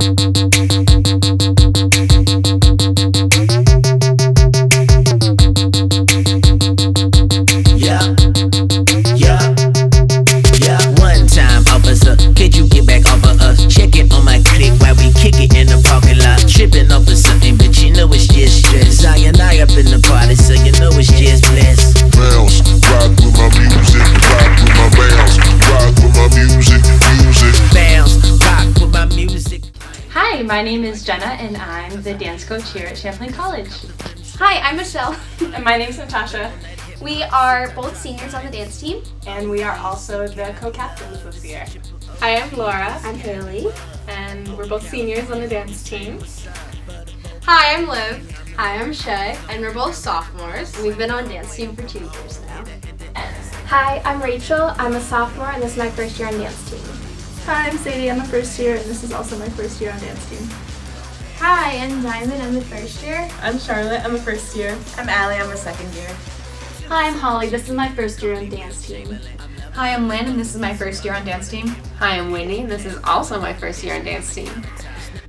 Yeah, Hi, my name is Jenna and I'm the dance coach here at Champlain College. Hi, I'm Michelle. And my name's Natasha We are both seniors on the dance team. and we are also the co-captains this year. Hi, I'm Laura, I'm Haley. and we're both seniors on the dance team. Hi, I'm Liv. Hi, I'm Shay, and we're both sophomores. We've been on dance team for two years now. Hi, I'm Rachel. I'm a sophomore and this is my first year on dance team. Hi, I'm Sadie. I'm a first year, and this is also my first year on dance team. Hi, I'm Diamond. I'm the first year. I'm Charlotte. I'm a first year. I'm Allie, I'm a second year. Hi, I'm Holly. This is my first year on dance team. Hi, I'm Lynn, and this is my first year on dance team. Hi, I'm Whitney, and this is also my first year on dance team.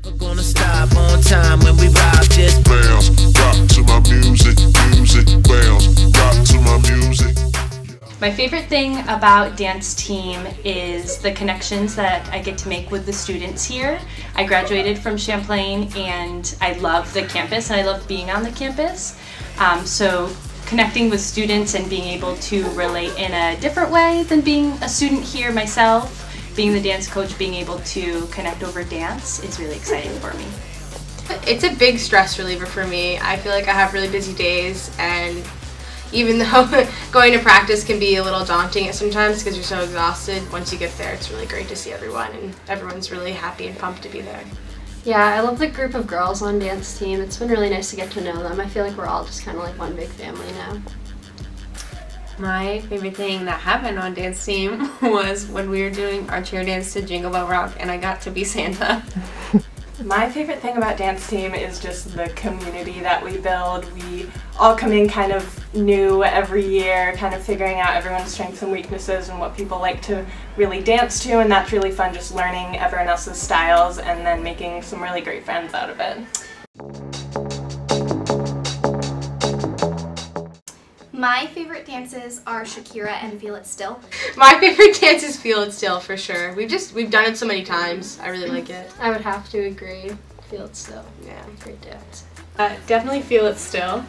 We're gonna stop on time when we rock. Just Bounce, rock to my music, music, bounce, rock to my music. My favorite thing about dance team is the connections that I get to make with the students here. I graduated from Champlain and I love the campus and I love being on the campus. Um, so connecting with students and being able to relate in a different way than being a student here myself, being the dance coach, being able to connect over dance is really exciting for me. It's a big stress reliever for me. I feel like I have really busy days, and even though going to practice can be a little daunting at sometimes because you're so exhausted, once you get there, it's really great to see everyone, and everyone's really happy and pumped to be there. Yeah, I love the group of girls on dance team. It's been really nice to get to know them. I feel like we're all just kind of like one big family now. My favorite thing that happened on dance team was when we were doing our cheer dance to Jingle Bell Rock, and I got to be Santa. My favorite thing about dance team is just the community that we build. We all come in kind of new every year, kind of figuring out everyone's strengths and weaknesses and what people like to really dance to, and that's really fun just learning everyone else's styles and then making some really great friends out of it. My favorite dances are Shakira and Feel It Still. My favorite dance is Feel It Still for sure. We've just we've done it so many times. I really like it. I would have to agree. Feel it still. Yeah. Great dance. Uh, definitely feel it still.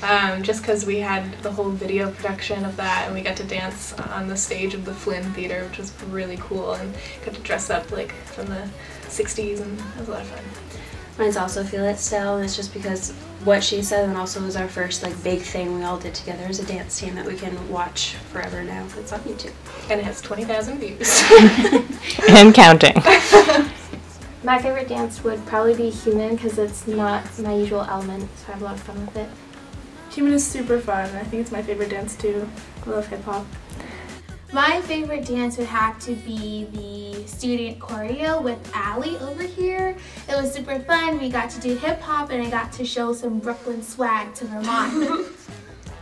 Um, just because we had the whole video production of that and we got to dance on the stage of the Flynn Theater, which was really cool, and got to dress up like from the 60s, and it was a lot of fun. Mine's also Feel It Still, and it's just because what she said and also was our first like big thing we all did together as a dance team that we can watch forever now. It's on YouTube. And it has 20,000 views. and counting. My favorite dance would probably be human because it's not my usual element, so I have a lot of fun with it. Human is super fun. I think it's my favorite dance too. I love hip hop. My favorite dance would have to be the student choreo with Allie over here. It was super fun. We got to do hip hop and I got to show some Brooklyn swag to Vermont.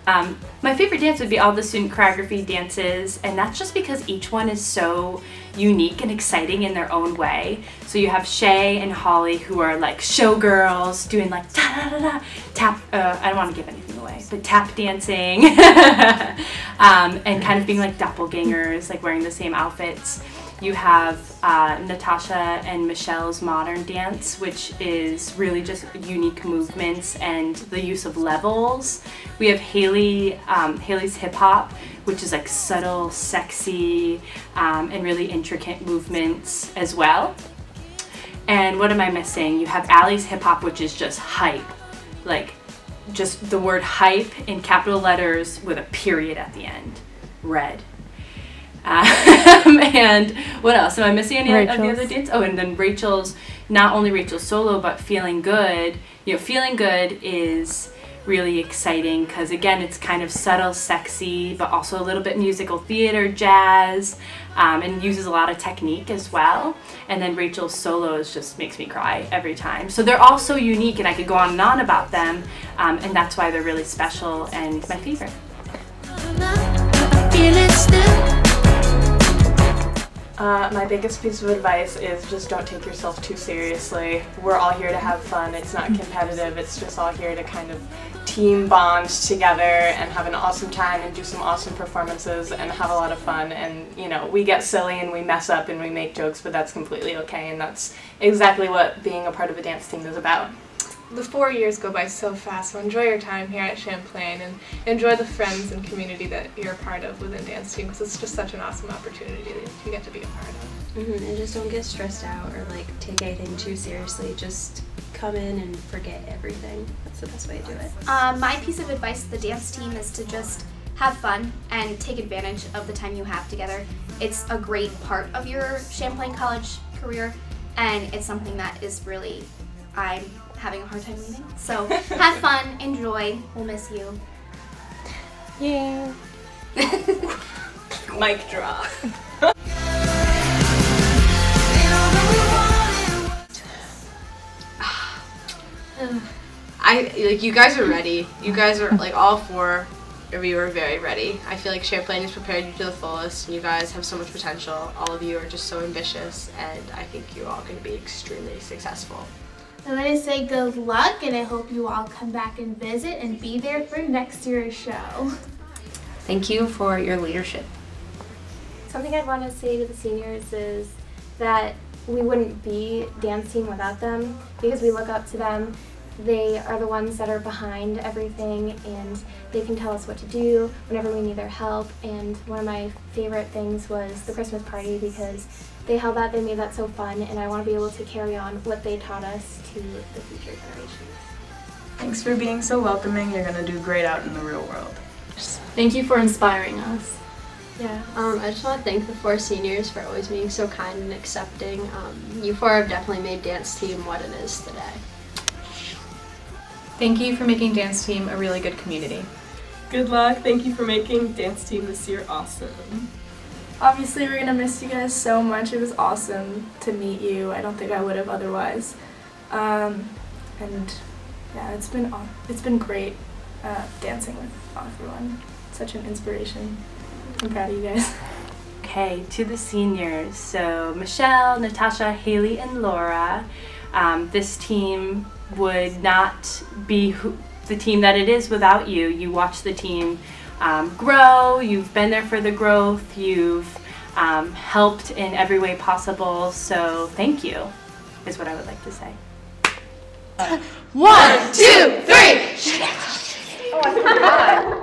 Um, my favorite dance would be all the student choreography dances, and that's just because each one is so unique and exciting in their own way. So you have Shay and Holly who are like showgirls doing like da da da da tap. Uh, I don't want to give anything away, but tap dancing, um, and kind of being like doppelgangers, like wearing the same outfits. You have uh, Natasha and Michelle's modern dance, which is really just unique movements and the use of levels. We have Haley, um, Haley's hip hop, which is like subtle, sexy, um, and really intricate movements as well. And what am I missing? You have Allie's hip hop, which is just hype, like just the word hype in capital letters with a period at the end, red. Um, and what else? Am I missing any of the other dates? Oh, and then Rachel's, not only Rachel's solo, but Feeling Good. You know, Feeling Good is really exciting because, again, it's kind of subtle, sexy, but also a little bit musical theater, jazz, um, and uses a lot of technique as well. And then Rachel's solos just makes me cry every time. So they're all so unique, and I could go on and on about them, um, and that's why they're really special and my favorite. Uh, my biggest piece of advice is just don't take yourself too seriously. We're all here to have fun. It's not competitive. It's just all here to kind of team bond together and have an awesome time and do some awesome performances and have a lot of fun. And you know, we get silly and we mess up and we make jokes, but that's completely okay. And that's exactly what being a part of a dance team is about. The four years go by so fast, so enjoy your time here at Champlain and enjoy the friends and community that you're a part of within dance team because it's just such an awesome opportunity You get to be a part of. hmm And just don't get stressed out or like take anything too seriously. Just come in and forget everything. That's the best way to do it. Um, my piece of advice to the dance team is to just have fun and take advantage of the time you have together. It's a great part of your Champlain College career, and it's something that is really, I'm having a hard time leaving. So have fun, enjoy. We'll miss you. Yeah. Mic drop. I like you guys are ready. You guys are like all four of you are very ready. I feel like Champlain has prepared you to the fullest, and you guys have so much potential. All of you are just so ambitious, and I think you're all going to be extremely successful. I'm gonna say good luck, and I hope you all come back and visit and be there for next year's show. Thank you for your leadership. Something I'd want to say to the seniors is that we wouldn't be dancing without them because we look up to them. They are the ones that are behind everything and they can tell us what to do whenever we need their help. And one of my favorite things was the Christmas party because they held that, they made that so fun, and I want to be able to carry on what they taught us to the future generations. Thanks for being so welcoming. You're going to do great out in the real world. Thank you for inspiring us. Yeah, um, I just want to thank the four seniors for always being so kind and accepting. Um, you four have definitely made dance team what it is today. Thank you for making dance team a really good community. Good luck. Thank you for making dance team this year awesome. Obviously, we're gonna miss you guys so much. It was awesome to meet you. I don't think I would have otherwise. Um, and yeah, it's been it's been great uh, dancing with everyone. Such an inspiration. I'm proud of you guys. Okay, to the seniors. So Michelle, Natasha, Haley, and Laura. Um, this team would not be who, the team that it is without you. You watch the team um, grow. You've been there for the growth. You've um, helped in every way possible. So thank you, is what I would like to say. One, two, three.